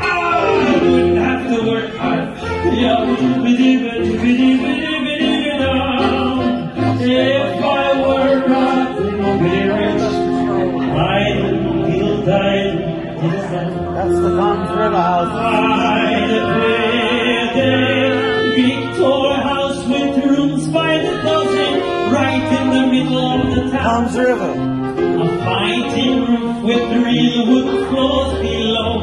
I wouldn't have to work hard. Yeah, That's the Tom's River House. Victor House with rooms by the dozen, right in the middle of the town. Tom's River. A fighting roof with real wood floors below.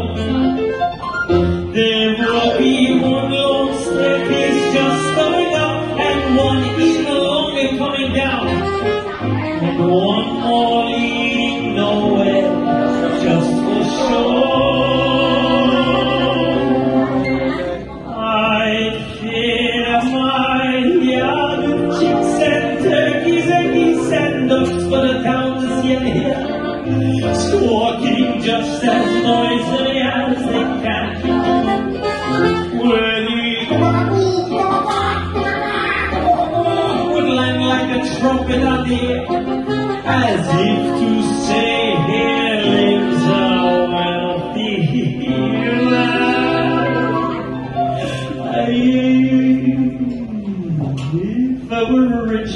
There will be one long staircase just going up, and one even longer coming down, and one squawking just as noisily as they can. Well, woodland like a trumpet on the air, as if to say, here lives a wealthy. I, if I were a rich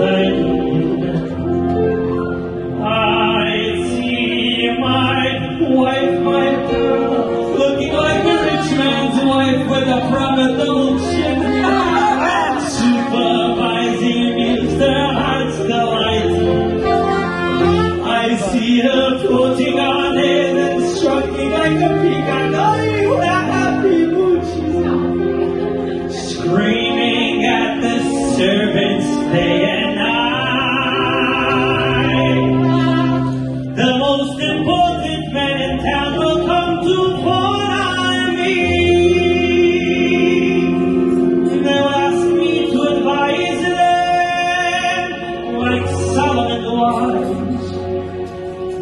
day and night. The most important man in town will come to follow me. They'll ask me to advise them, like Solomon.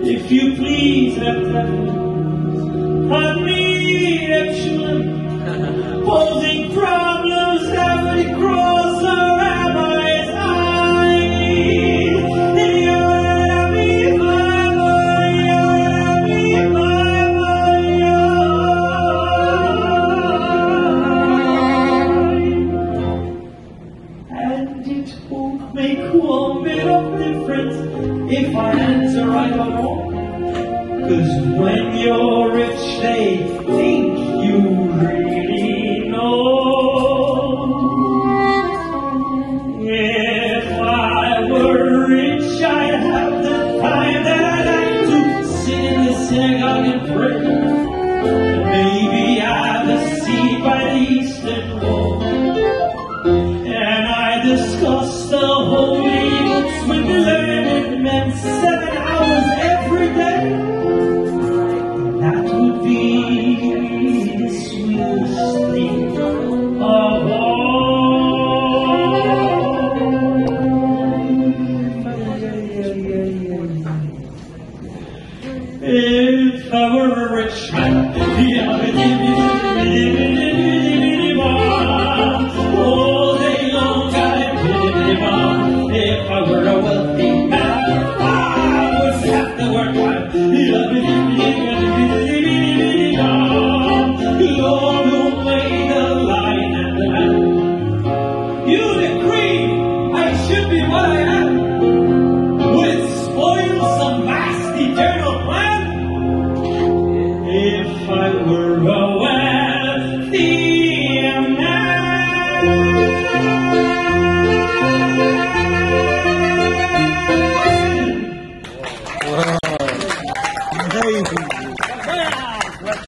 If you please, let them make one bit of difference if I answer right or wrong. Cause when you're rich, they think you really know. If I were rich, I'd have the time that I'd like to sit in the synagogue and pray. And maybe have a seat by the eastern that would be the sweetest thing of all. If I were a rich man, yeah, yeah, yeah, yeah.